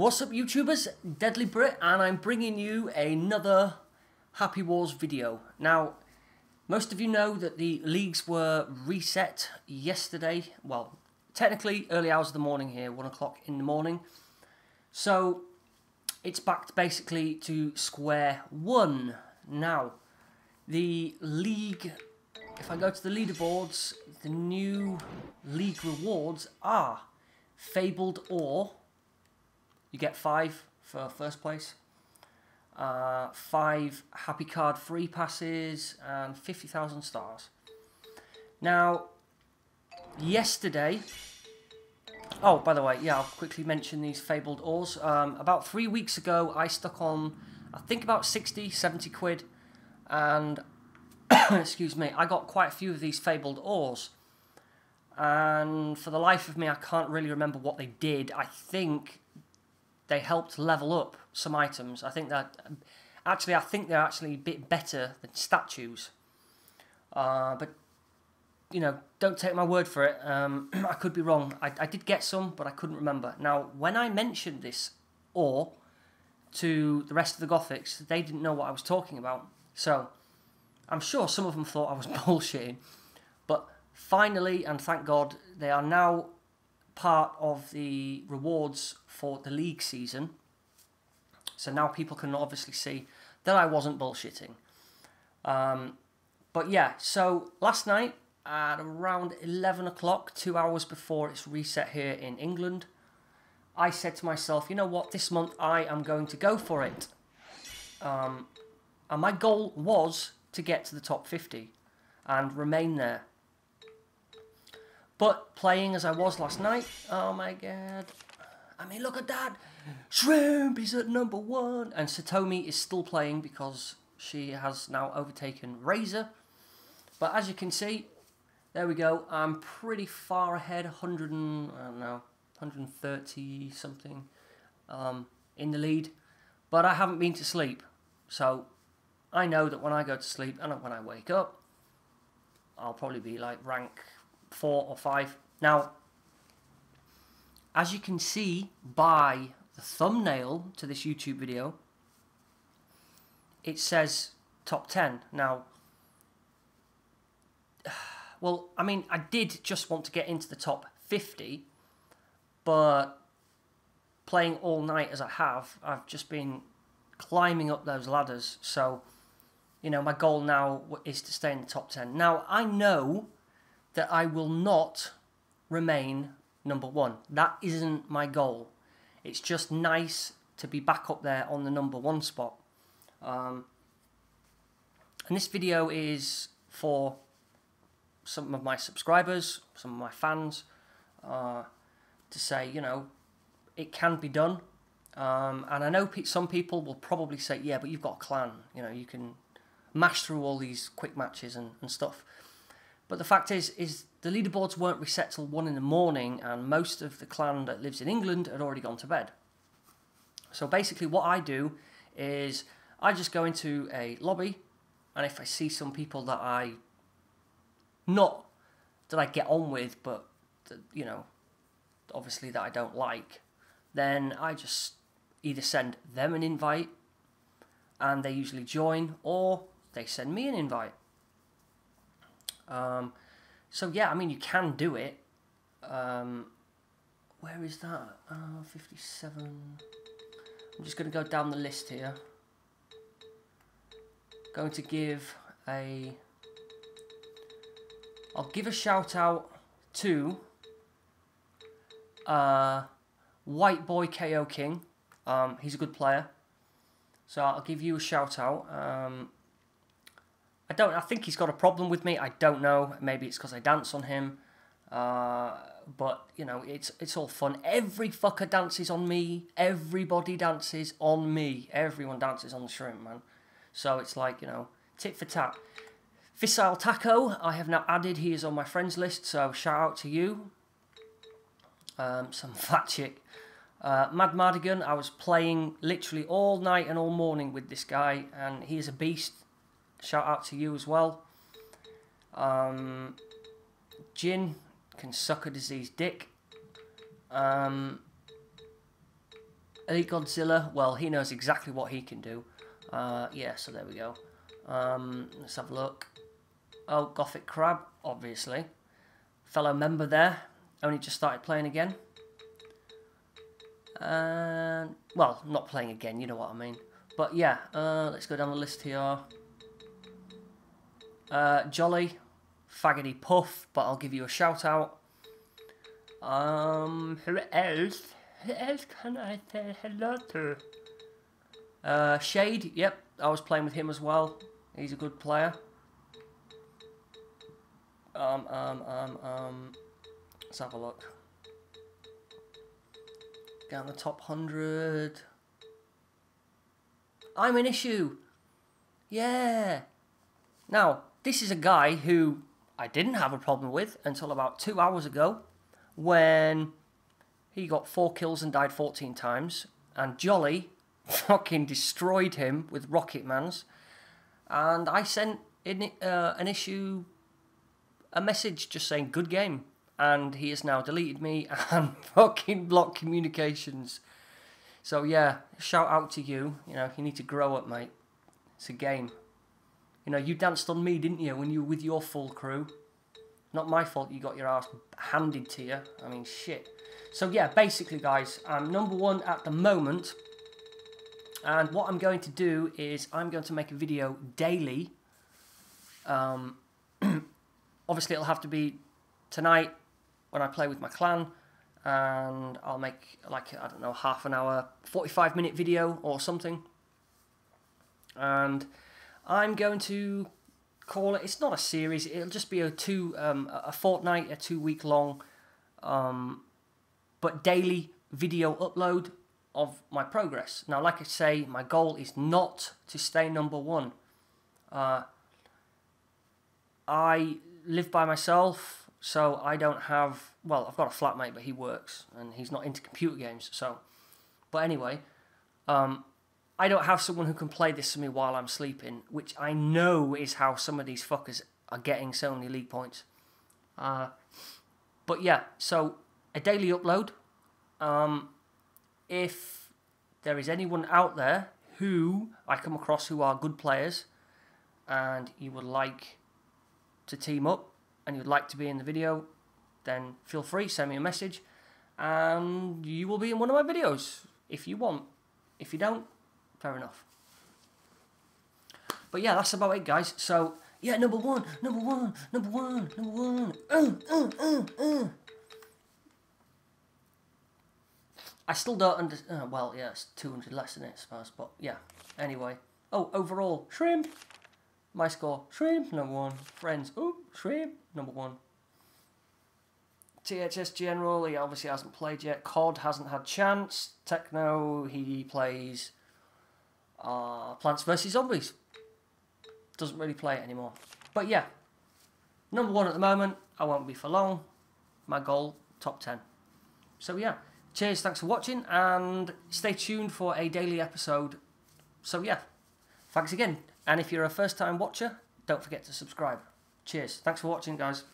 What's up YouTubers, Deadly Brit and I'm bringing you another Happy Wars video. Now, most of you know that the leagues were reset yesterday, well, technically early hours of the morning here, 1 o'clock in the morning. So, it's back basically to square one. Now, the league, if I go to the leaderboards, the new league rewards are Fabled Ore, you get five for first place. Uh, five happy card free passes and 50,000 stars. Now, yesterday, oh, by the way, yeah, I'll quickly mention these fabled ores. Um, about three weeks ago, I stuck on, I think about 60, 70 quid, and, excuse me, I got quite a few of these fabled ores. And for the life of me, I can't really remember what they did. I think they helped level up some items. I think that actually I think they're actually a bit better than statues. Uh, but you know, don't take my word for it. Um, I could be wrong. I, I did get some, but I couldn't remember. Now, when I mentioned this ore to the rest of the Gothics, they didn't know what I was talking about. So, I'm sure some of them thought I was bullshitting. But finally, and thank God, they are now part of the rewards for the league season. So now people can obviously see that I wasn't bullshitting. Um, but yeah, so last night at around 11 o'clock, two hours before it's reset here in England, I said to myself, you know what, this month I am going to go for it. Um, and my goal was to get to the top 50 and remain there. But playing as I was last night, oh my god. I mean, look at that. Shrimp is at number one. And Satomi is still playing because she has now overtaken Razor. But as you can see, there we go. I'm pretty far ahead, 100 and, I don't know, 130 something um, in the lead. But I haven't been to sleep. So I know that when I go to sleep and when I wake up, I'll probably be like rank four or five. Now, as you can see by the thumbnail to this YouTube video, it says top 10. Now, well, I mean, I did just want to get into the top 50, but playing all night as I have, I've just been climbing up those ladders. So, you know, my goal now is to stay in the top 10. Now, I know that I will not remain number one. That isn't my goal. It's just nice to be back up there on the number one spot. Um, and this video is for some of my subscribers, some of my fans, uh, to say, you know, it can be done. Um, and I know some people will probably say, yeah, but you've got a clan, you know, you can mash through all these quick matches and, and stuff. But the fact is, is the leaderboards weren't reset till one in the morning, and most of the clan that lives in England had already gone to bed. So basically, what I do is I just go into a lobby, and if I see some people that I not that I get on with, but that, you know, obviously that I don't like, then I just either send them an invite, and they usually join, or they send me an invite. Um, so yeah, I mean, you can do it. Um, where is that? Uh, 57. I'm just going to go down the list here. Going to give a... I'll give a shout out to uh, White Boy KO King. Um, he's a good player. So I'll give you a shout out. Um, I don't. I think he's got a problem with me. I don't know. Maybe it's because I dance on him. Uh, but you know, it's it's all fun. Every fucker dances on me. Everybody dances on me. Everyone dances on the shrimp, man. So it's like you know, tit for tat. Fissile Taco, I have now added. He is on my friends list. So shout out to you. Um, some fat chick. Uh, Mad Mardigan, I was playing literally all night and all morning with this guy, and he is a beast. Shout out to you as well. Um, Jin can suck a diseased dick. Um, Elite Godzilla, well, he knows exactly what he can do. Uh, yeah, so there we go. Um, let's have a look. Oh, Gothic Crab, obviously. Fellow member there, only just started playing again. And, well, not playing again, you know what I mean. But yeah, uh, let's go down the list here. Uh, Jolly, Faggoty Puff, but I'll give you a shout out. Um, who else? Who else can I say hello to? Uh, Shade, yep, I was playing with him as well. He's a good player. Um, um, um, um, let's have a look. Down the top 100. I'm an issue. Yeah. Now, this is a guy who I didn't have a problem with until about two hours ago when he got four kills and died 14 times. And Jolly fucking destroyed him with Rocket Mans. And I sent in, uh, an issue, a message just saying good game. And he has now deleted me and fucking blocked communications. So yeah, shout out to you. You know, you need to grow up, mate. It's a game. You know, you danced on me, didn't you, when you were with your full crew? Not my fault you got your ass handed to you. I mean, shit. So yeah, basically, guys, I'm number one at the moment. And what I'm going to do is I'm going to make a video daily. Um, obviously, it'll have to be tonight when I play with my clan and I'll make like I don't know half an hour 45 minute video or something and I'm going to call it it's not a series it'll just be a two um, a fortnight a two week long um, but daily video upload of my progress now like I say my goal is not to stay number one uh, I live by myself so I don't have, well, I've got a flatmate, but he works and he's not into computer games. So, but anyway, um, I don't have someone who can play this for me while I'm sleeping, which I know is how some of these fuckers are getting so many league points. Uh, but yeah, so a daily upload. Um, if there is anyone out there who I come across who are good players and you would like to team up, and you'd like to be in the video, then feel free, send me a message, and you will be in one of my videos if you want. If you don't, fair enough. But yeah, that's about it, guys. So, yeah, number one, number one, number one, number one. Uh, uh, uh, uh. I still don't understand. Uh, well, yeah, it's 200 less than it, I suppose. But yeah, anyway. Oh, overall, shrimp. My score, Shrimp, number one. Friends, oh, Shrimp, number one. THS General, he obviously hasn't played yet. COD hasn't had chance. Techno, he plays uh, Plants vs. Zombies. Doesn't really play it anymore. But yeah, number one at the moment. I won't be for long. My goal, top 10. So yeah, cheers, thanks for watching, and stay tuned for a daily episode. So yeah, thanks again. And if you're a first time watcher, don't forget to subscribe. Cheers. Thanks for watching, guys.